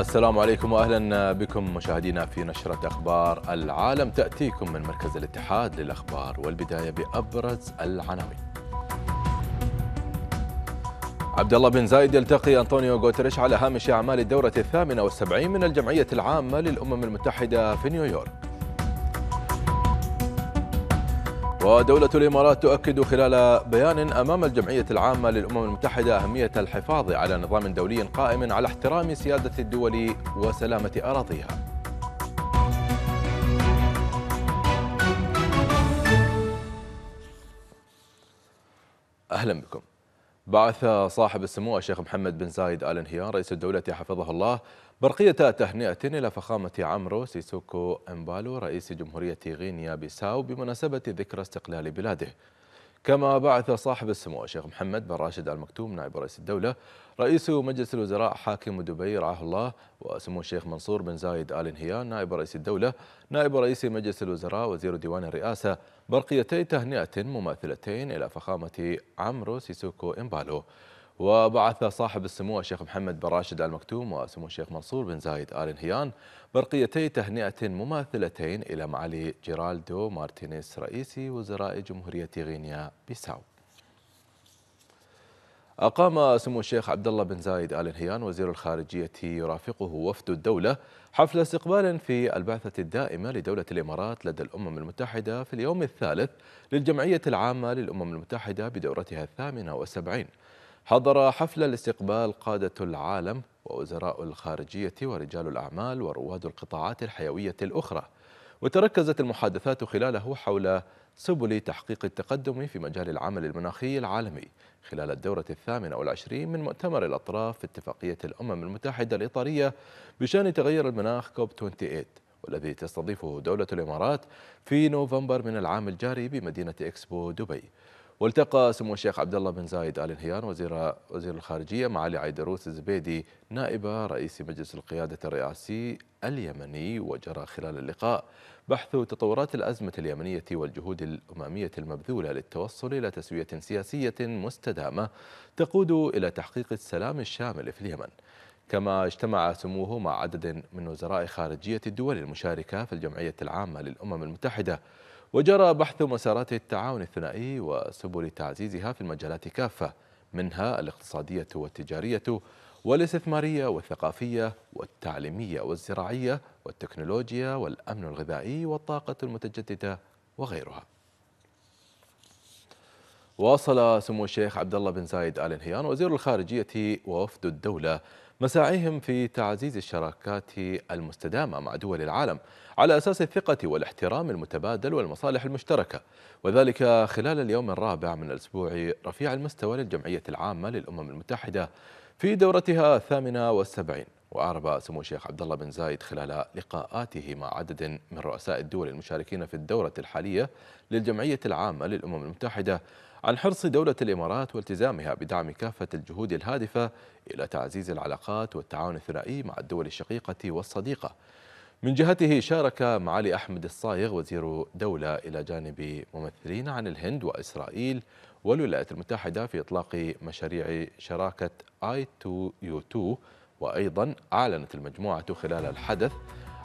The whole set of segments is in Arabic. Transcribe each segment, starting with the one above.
السلام عليكم واهلا بكم مشاهدينا في نشرة أخبار العالم تأتيكم من مركز الاتحاد للأخبار والبداية بأبرز العناوين. عبد الله بن زايد يلتقي أنطونيو غوتريش على هامش أعمال الدورة الثامنة والسبعين من الجمعية العامة للأمم المتحدة في نيويورك. ودولة الإمارات تؤكد خلال بيان أمام الجمعية العامة للأمم المتحدة أهمية الحفاظ على نظام دولي قائم على احترام سيادة الدول وسلامة أراضيها. أهلا بكم. بعث صاحب السمو الشيخ محمد بن زايد آل نهيان رئيس الدولة حفظه الله برقية تهنئة إلى فخامة عمرو سيسوكو إمبالو رئيس جمهورية غينيا بيساو بمناسبة ذكرى استقلال بلاده. كما بعث صاحب السمو الشيخ محمد بن راشد المكتوم نائب رئيس الدولة رئيس مجلس الوزراء حاكم دبي رعاه الله وسمو الشيخ منصور بن زايد آل نهيان نائب رئيس الدولة نائب رئيس مجلس الوزراء وزير ديوان الرئاسة برقيتي تهنئة مماثلتين إلى فخامة عمر سيسوكو إمبالو. وبعث صاحب السمو الشيخ محمد بن راشد آل مكتوم وسمو الشيخ منصور بن زايد آل نهيان برقيتي تهنئة مماثلتين إلى معالي جيرالدو مارتينيز رئيس وزراء جمهورية غينيا بيساو. أقام سمو الشيخ عبد الله بن زايد آل نهيان وزير الخارجية يرافقه وفد الدولة حفل استقبال في البعثة الدائمة لدولة الإمارات لدى الأمم المتحدة في اليوم الثالث للجمعية العامة للأمم المتحدة بدورتها الثامنة والسبعين. حضر حفل الاستقبال قادة العالم ووزراء الخارجية ورجال الأعمال ورواد القطاعات الحيوية الأخرى. وتركزت المحادثات خلاله حول سبل تحقيق التقدم في مجال العمل المناخي العالمي خلال الدورة الثامنة والعشرين من مؤتمر الأطراف في اتفاقية الأمم المتحدة الإطارية بشأن تغير المناخ كوب 28 والذي تستضيفه دولة الإمارات في نوفمبر من العام الجاري بمدينة إكسبو دبي. والتقى سمو الشيخ عبد الله بن زايد آل نهيان وزير وزير الخارجية مع علي عيدروس الزبيدي نائب رئيس مجلس القيادة الرئاسي اليمني وجرى خلال اللقاء بحث تطورات الأزمة اليمنية والجهود الأممية المبذولة للتوصل إلى تسوية سياسية مستدامة تقود إلى تحقيق السلام الشامل في اليمن. كما اجتمع سموه مع عدد من وزراء خارجية الدول المشاركة في الجمعية العامة للأمم المتحدة وجرى بحث مسارات التعاون الثنائي وسبل تعزيزها في المجالات كافة منها الاقتصادية والتجارية والاستثمارية والثقافية والتعليمية والزراعية والتكنولوجيا والأمن الغذائي والطاقة المتجددة وغيرها. واصل سمو الشيخ عبد الله بن زايد آل نهيان وزير الخارجية ووفد الدولة مساعيهم في تعزيز الشراكات المستدامة مع دول العالم. على أساس الثقة والاحترام المتبادل والمصالح المشتركة. وذلك خلال اليوم الرابع من الأسبوع رفيع المستوى للجمعية العامة للأمم المتحدة في دورتها الثامنة والسبعين. وأعرب سمو الشيخ عبد الله بن زايد خلال لقاءاته مع عدد من رؤساء الدول المشاركين في الدورة الحالية للجمعية العامة للأمم المتحدة عن حرص دولة الإمارات والتزامها بدعم كافة الجهود الهادفة إلى تعزيز العلاقات والتعاون الثنائي مع الدول الشقيقة والصديقة. من جهته شارك معالي أحمد الصايغ وزير دولة إلى جانب ممثلين عن الهند وإسرائيل والولايات المتحدة في إطلاق مشاريع شراكة I2U2 وأيضا أعلنت المجموعة خلال الحدث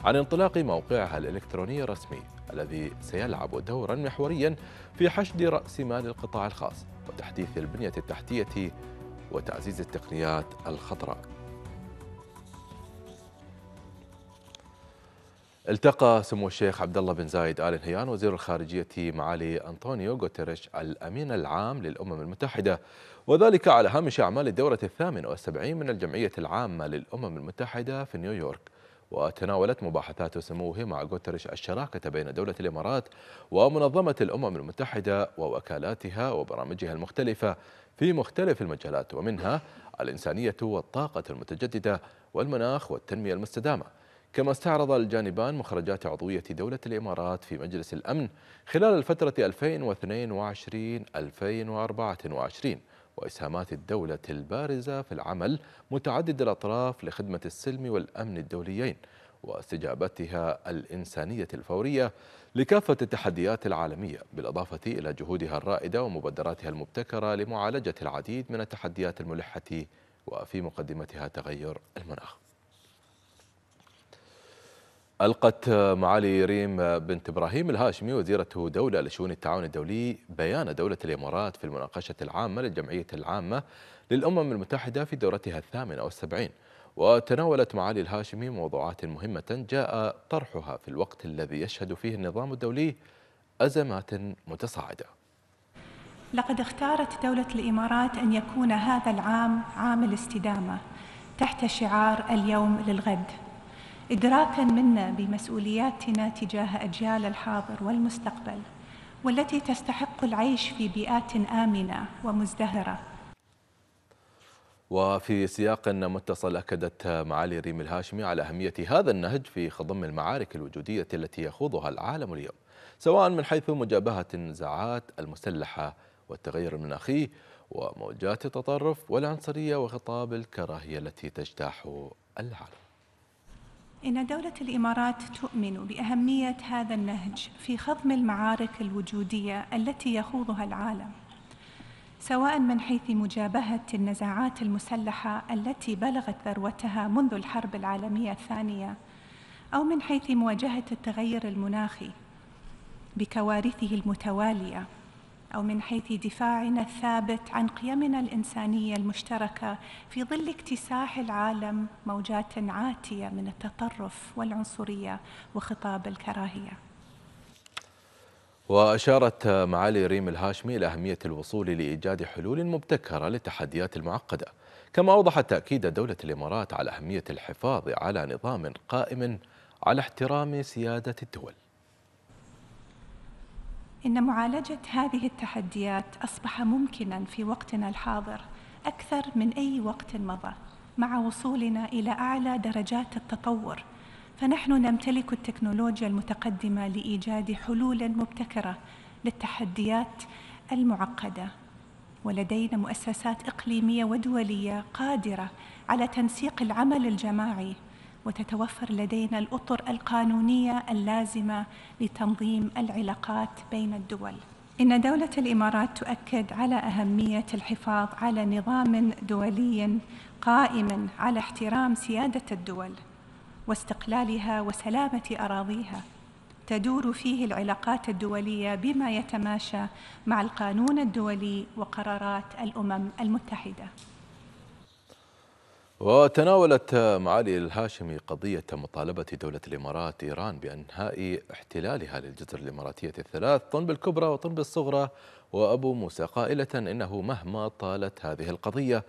عن انطلاق موقعها الإلكتروني الرسمي الذي سيلعب دورا محوريا في حشد رأس مال القطاع الخاص وتحديث البنية التحتية وتعزيز التقنيات الخضراء. التقى سمو الشيخ عبد الله بن زايد آل نهيان وزير الخارجية معالي أنطونيو غوتيريش الأمين العام للأمم المتحدة. وذلك على هامش أعمال الدورة الثامنه والسبعين من الجمعية العامة للأمم المتحدة في نيويورك. وتناولت مباحثات سموه مع غوتيريش الشراكة بين دولة الإمارات ومنظمة الأمم المتحدة ووكالاتها وبرامجها المختلفة في مختلف المجالات ومنها الإنسانية والطاقة المتجددة والمناخ والتنمية المستدامة. كما استعرض الجانبان مخرجات عضوية دولة الإمارات في مجلس الأمن خلال الفترة 2022-2024 وإسهامات الدولة البارزة في العمل متعدد الأطراف لخدمة السلم والأمن الدوليين واستجابتها الإنسانية الفورية لكافة التحديات العالمية بالإضافة إلى جهودها الرائدة ومبادراتها المبتكرة لمعالجة العديد من التحديات الملحة وفي مقدمتها تغير المناخ. ألقت معالي ريم بنت إبراهيم الهاشمي وزيرة دولة لشؤون التعاون الدولي بيان دولة الإمارات في المناقشة العامة للجمعية العامة للأمم المتحدة في دورتها الثامنة والسبعين وتناولت معالي الهاشمي موضوعات مهمة جاء طرحها في الوقت الذي يشهد فيه النظام الدولي أزمات متصاعدة. لقد اختارت دولة الإمارات أن يكون هذا العام عام الاستدامة تحت شعار اليوم للغد. إدراكا منا بمسؤولياتنا تجاه أجيال الحاضر والمستقبل والتي تستحق العيش في بيئات آمنة ومزدهرة. وفي سياق متصل أكدت معالي ريم الهاشمي على أهمية هذا النهج في خضم المعارك الوجودية التي يخوضها العالم اليوم سواء من حيث مجابهة النزاعات المسلحة والتغير المناخي وموجات التطرف والعنصرية وخطاب الكراهية التي تجتاح العالم. إن دولة الإمارات تؤمن بأهمية هذا النهج في خضم المعارك الوجودية التي يخوضها العالم سواء من حيث مجابهة النزاعات المسلحة التي بلغت ذروتها منذ الحرب العالمية الثانية أو من حيث مواجهة التغير المناخي بكوارثه المتوالية. أو من حيث دفاعنا الثابت عن قيمنا الإنسانية المشتركة في ظل اكتساح العالم موجات عاتية من التطرف والعنصرية وخطاب الكراهية. وأشارت معالي ريم الهاشمي إلى أهمية الوصول لإيجاد حلول مبتكرة للتحديات المعقدة كما أوضحت تأكيد دولة الإمارات على أهمية الحفاظ على نظام قائم على احترام سيادة الدول. إن معالجة هذه التحديات أصبح ممكنا في وقتنا الحاضر أكثر من أي وقت مضى مع وصولنا إلى أعلى درجات التطور. فنحن نمتلك التكنولوجيا المتقدمة لإيجاد حلول مبتكرة للتحديات المعقدة. ولدينا مؤسسات إقليمية ودولية قادرة على تنسيق العمل الجماعي وتتوفر لدينا الأطر القانونية اللازمة لتنظيم العلاقات بين الدول. إن دولة الإمارات تؤكد على أهمية الحفاظ على نظام دولي قائم على احترام سيادة الدول واستقلالها وسلامة أراضيها. تدور فيه العلاقات الدولية بما يتماشى مع القانون الدولي وقرارات الأمم المتحدة. وتناولت معالي الهاشمي قضية مطالبة دولة الإمارات إيران بأنهاء احتلالها للجزر الإماراتية الثلاث طنب الكبرى وطنب الصغرى. وأبو موسى قائلة إنه مهما طالت هذه القضية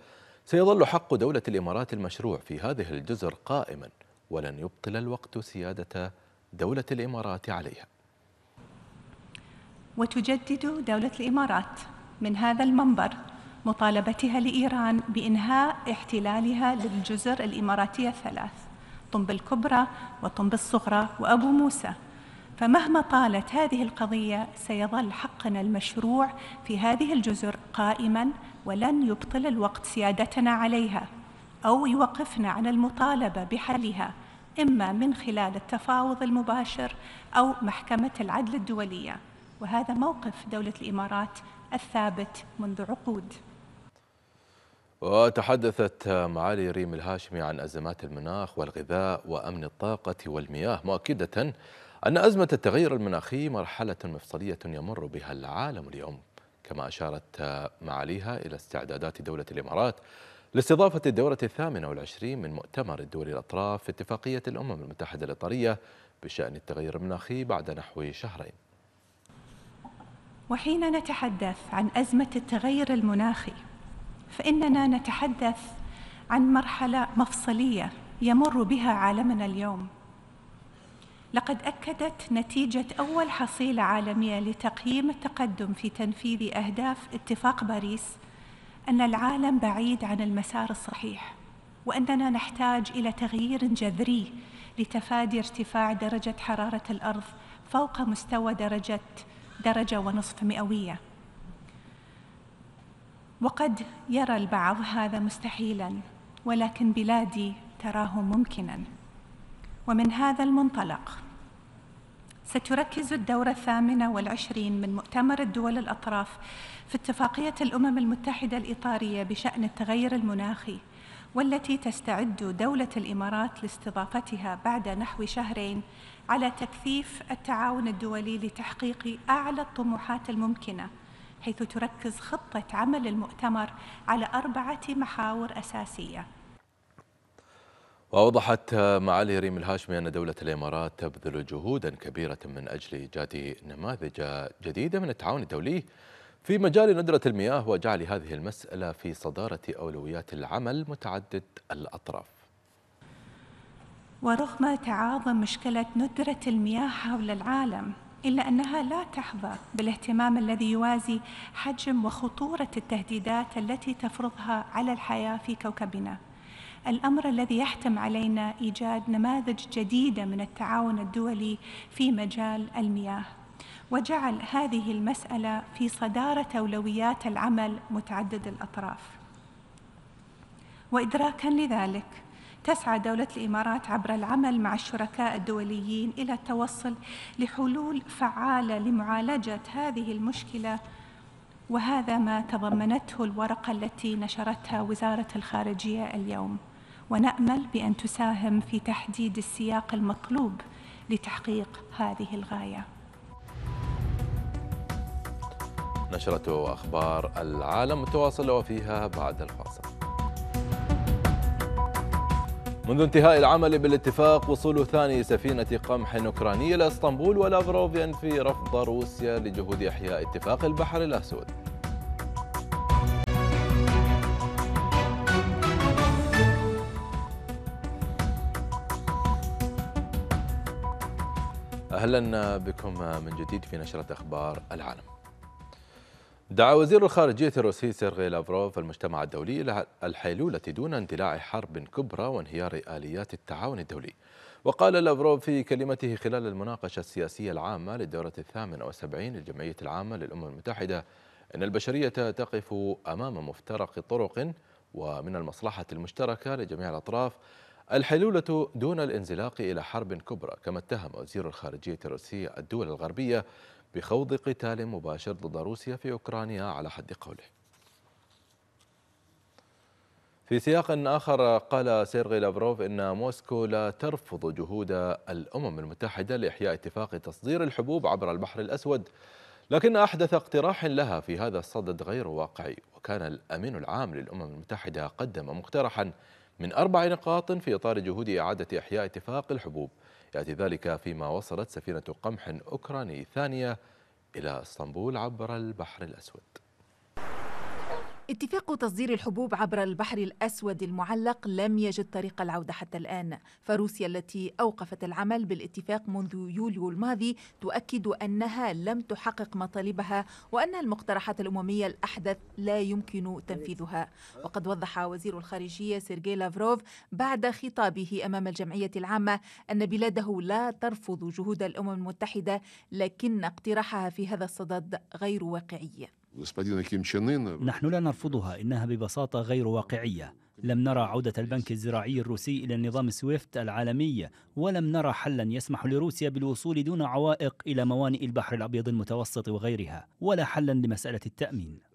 سيظل حق دولة الإمارات المشروع في هذه الجزر قائما ولن يبطل الوقت سيادة دولة الإمارات عليها. وتجدد دولة الإمارات من هذا المنبر. مطالبتها لإيران بإنهاء احتلالها للجزر الإماراتية الثلاث طنب الكبرى وطنب الصغرى وأبو موسى. فمهما طالت هذه القضية سيظل حقنا المشروع في هذه الجزر قائما ولن يبطل الوقت سيادتنا عليها أو يوقفنا عن المطالبة بحلها إما من خلال التفاوض المباشر أو محكمة العدل الدولية. وهذا موقف دولة الإمارات الثابت منذ عقود. وتحدثت معالي ريم الهاشمي عن أزمات المناخ والغذاء وأمن الطاقة والمياه مؤكدة أن أزمة التغير المناخي مرحلة مفصلية يمر بها العالم اليوم كما أشارت معاليها إلى استعدادات دولة الإمارات لاستضافة الدورة الثامنة والعشرين من مؤتمر الدول الأطراف في اتفاقية الأمم المتحدة الإطارية بشأن التغير المناخي بعد نحو شهرين. وحين نتحدث عن أزمة التغير المناخي فإننا نتحدث عن مرحلة مفصلية يمر بها عالمنا اليوم. لقد أكدت نتيجة أول حصيلة عالمية لتقييم التقدم في تنفيذ أهداف اتفاق باريس أن العالم بعيد عن المسار الصحيح وأننا نحتاج إلى تغيير جذري لتفادي ارتفاع درجة حرارة الأرض فوق مستوى درجة درجة ونصف مئوية. وقد يرى البعض هذا مستحيلا ولكن بلادي تراه ممكنا. ومن هذا المنطلق ستركز الدورة الثامنة والعشرين من مؤتمر الدول الأطراف في اتفاقية الأمم المتحدة الإطارية بشأن التغير المناخي والتي تستعد دولة الإمارات لاستضافتها بعد نحو شهرين على تكثيف التعاون الدولي لتحقيق أعلى الطموحات الممكنة. حيث تركز خطة عمل المؤتمر على أربعة محاور أساسية. وأوضحت معالي ريم الهاشمي أن دولة الإمارات تبذل جهودا كبيرة من أجل إيجاد نماذج جديدة من التعاون الدولي في مجال ندرة المياه وجعل هذه المسألة في صدارة أولويات العمل متعدد الأطراف. ورغم تعاظم مشكلة ندرة المياه حول العالم إلا أنها لا تحظى بالاهتمام الذي يوازي حجم وخطورة التهديدات التي تفرضها على الحياة في كوكبنا. الأمر الذي يحتم علينا إيجاد نماذج جديدة من التعاون الدولي في مجال المياه. وجعل هذه المسألة في صدارة أولويات العمل متعدد الأطراف. وإدراكا لذلك تسعى دولة الإمارات عبر العمل مع الشركاء الدوليين إلى التوصل لحلول فعالة لمعالجة هذه المشكلة وهذا ما تضمنته الورقة التي نشرتها وزارة الخارجية اليوم. ونأمل بأن تساهم في تحديد السياق المطلوب لتحقيق هذه الغاية. نشرة أخبار العالم متواصلة وفيها بعد الفاصل. منذ انتهاء العمل بالاتفاق وصول ثاني سفينة قمح أوكرانية إلى إسطنبول ولافروف ينفي رفض روسيا لجهود إحياء اتفاق البحر الأسود. أهلا بكم من جديد في نشرة أخبار العالم. دعا وزير الخارجية الروسي سيرغي لافروف المجتمع الدولي إلى الحيلولة دون اندلاع حرب كبرى وانهيار آليات التعاون الدولي. وقال لافروف في كلمته خلال المناقشة السياسية العامة للدورة الثامنة والسبعين للجمعية العامة للأمم المتحدة أن البشرية تقف أمام مفترق طرق ومن المصلحة المشتركة لجميع الأطراف. الحلولة دون الانزلاق إلى حرب كبرى كما اتهم وزير الخارجية الروسي الدول الغربية بخوض قتال مباشر ضد روسيا في أوكرانيا على حد قوله. في سياق آخر قال سيرغي لافروف إن موسكو لا ترفض جهود الأمم المتحدة لإحياء اتفاق تصدير الحبوب عبر البحر الأسود لكن أحدث اقتراح لها في هذا الصدد غير واقعي وكان الأمين العام للأمم المتحدة قدم مقترحا من أربع نقاط في إطار جهود إعادة إحياء اتفاق الحبوب. يأتي ذلك فيما وصلت سفينة قمح أوكراني ثانية إلى إسطنبول عبر البحر الأسود. اتفاق تصدير الحبوب عبر البحر الأسود المعلق لم يجد طريق العودة حتى الآن. فروسيا التي أوقفت العمل بالاتفاق منذ يوليو الماضي تؤكد أنها لم تحقق مطالبها وأن المقترحات الأممية الأحدث لا يمكن تنفيذها. وقد وضح وزير الخارجية سيرجي لافروف بعد خطابه أمام الجمعية العامة أن بلاده لا ترفض جهود الأمم المتحدة لكن اقتراحها في هذا الصدد غير واقعي. نحن لا نرفضها إنها ببساطة غير واقعية. لم نرى عودة البنك الزراعي الروسي إلى النظام سويفت العالمي ولم نرى حلا يسمح لروسيا بالوصول دون عوائق إلى موانئ البحر الأبيض المتوسط وغيرها ولا حلا لمسألة التأمين.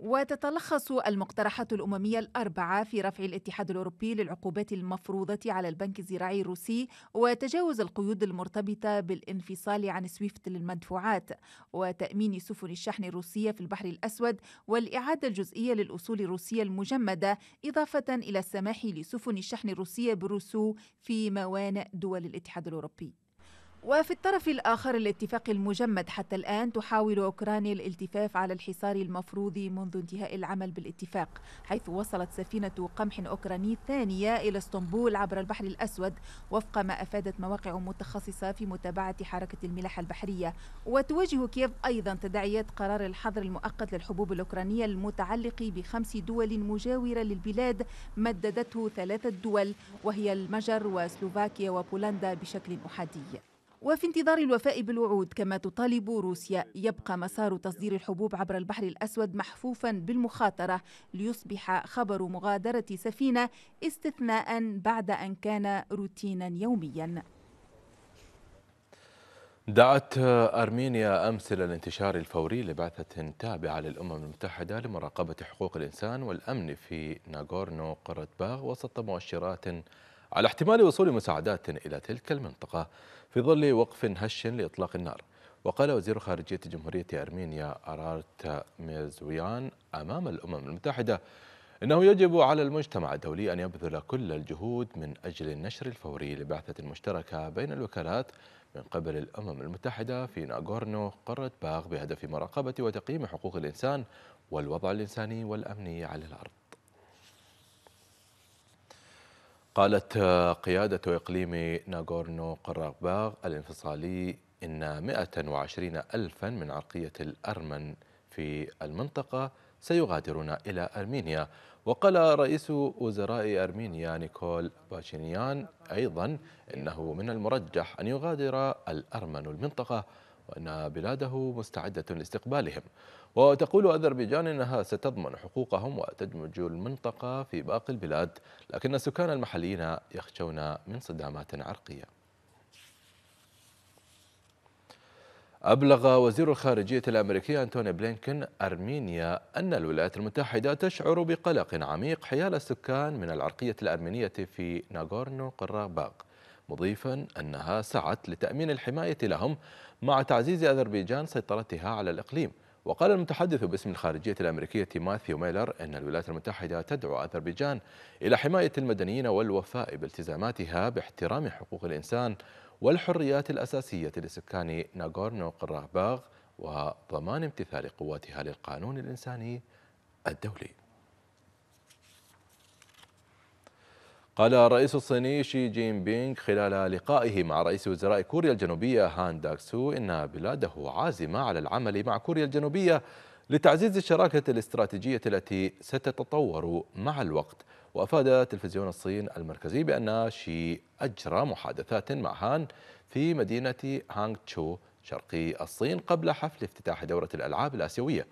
وتتلخص المقترحات الأممية الأربعة في رفع الاتحاد الأوروبي للعقوبات المفروضة على البنك الزراعي الروسي وتجاوز القيود المرتبطة بالانفصال عن سويفت للمدفوعات وتأمين سفن الشحن الروسية في البحر الأسود والإعادة الجزئية للأصول الروسية المجمدة إضافة إلى السماح لسفن الشحن الروسية بالرسو في موانئ دول الاتحاد الأوروبي. وفي الطرف الآخر الاتفاق المجمد حتى الآن تحاول أوكرانيا الالتفاف على الحصار المفروض منذ انتهاء العمل بالاتفاق حيث وصلت سفينة قمح أوكراني ثانية إلى اسطنبول عبر البحر الأسود وفق ما أفادت مواقع متخصصة في متابعة حركة الملاحة البحرية. وتواجه كييف أيضا تداعيات قرار الحظر المؤقت للحبوب الأوكرانية المتعلق بخمس دول مجاورة للبلاد مددته ثلاثة دول وهي المجر وسلوفاكيا وبولندا بشكل أحادي. وفي انتظار الوفاء بالوعود كما تطالب روسيا يبقى مسار تصدير الحبوب عبر البحر الأسود محفوفا بالمخاطرة ليصبح خبر مغادرة سفينة استثناء بعد أن كان روتينا يوميا. دعت أرمينيا أمس إلى الانتشار الفوري لبعثة تابعة للأمم المتحدة لمراقبة حقوق الإنسان والأمن في ناغورنو قره باغ وسط مؤشرات على احتمال وصول مساعدات إلى تلك المنطقة في ظل وقف هش لإطلاق النار. وقال وزير خارجية جمهورية أرمينيا أرارات ميرزويان أمام الأمم المتحدة إنه يجب على المجتمع الدولي أن يبذل كل الجهود من أجل النشر الفوري لبعثة مشتركة بين الوكالات من قبل الأمم المتحدة في ناغورنو قره باغ بهدف مراقبة وتقييم حقوق الإنسان والوضع الإنساني والأمني على الأرض. قالت قيادة إقليم ناغورنو قراباغ الانفصالي إن 120 ألفا من عرقية الأرمن في المنطقة سيغادرون إلى أرمينيا. وقال رئيس وزراء أرمينيا نيكول باشينيان أيضا إنه من المرجح أن يغادر الأرمن المنطقة وأن بلاده مستعدة لاستقبالهم. وتقول أذربيجان أنها ستضمن حقوقهم وتدمج المنطقة في باقي البلاد لكن السكان المحليين يخشون من صدامات عرقية. أبلغ وزير الخارجية الأمريكي أنتوني بلينكن أرمينيا أن الولايات المتحدة تشعر بقلق عميق حيال السكان من العرقية الأرمينية في ناغورنو قراباغ مضيفا أنها سعت لتأمين الحماية لهم مع تعزيز أذربيجان سيطرتها على الإقليم. وقال المتحدث باسم الخارجية الأمريكية ماثيو ميلر أن الولايات المتحدة تدعو أذربيجان إلى حماية المدنيين والوفاء بالتزاماتها باحترام حقوق الإنسان والحريات الأساسية لسكان ناغورنو قراباغ وضمان امتثال قواتها للقانون الإنساني الدولي. قال الرئيس الصيني شي جين بينغ خلال لقائه مع رئيس وزراء كوريا الجنوبية هان دوك سو إن بلاده عازمة على العمل مع كوريا الجنوبية لتعزيز الشراكة الاستراتيجية التي ستتطور مع الوقت. وأفاد تلفزيون الصين المركزي بأن شي أجرى محادثات مع هان في مدينة هانغ تشو شرقي الصين قبل حفل افتتاح دورة الألعاب الآسيوية.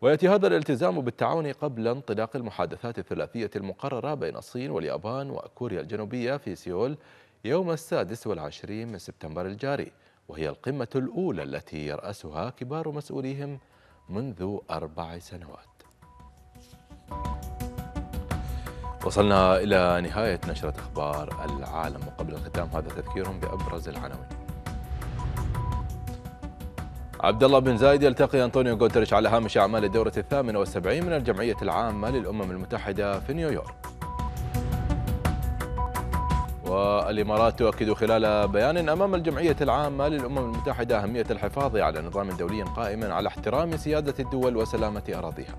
ويأتي هذا الالتزام بالتعاون قبل انطلاق المحادثات الثلاثية المقررة بين الصين واليابان وكوريا الجنوبية في سيول يوم السادس والعشرين من سبتمبر الجاري وهي القمة الأولى التي يرأسها كبار مسؤوليهم منذ أربع سنوات. وصلنا إلى نهاية نشرة أخبار العالم وقبل الختام هذا تذكير بأبرز العناوين. عبد الله بن زايد يلتقي أنطونيو غوتريش على هامش أعمال الدورة الثامنة والسبعين من الجمعية العامة للأمم المتحدة في نيويورك. والإمارات تؤكد خلال بيان أمام الجمعية العامة للأمم المتحدة أهمية الحفاظ على نظام دولي قائم على احترام سيادة الدول وسلامة أراضيها.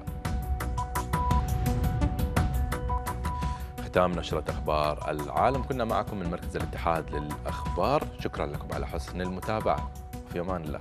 ختام نشرة أخبار العالم. كنا معكم من مركز الاتحاد للأخبار. شكرا لكم على حسن المتابعة. في أمان الله.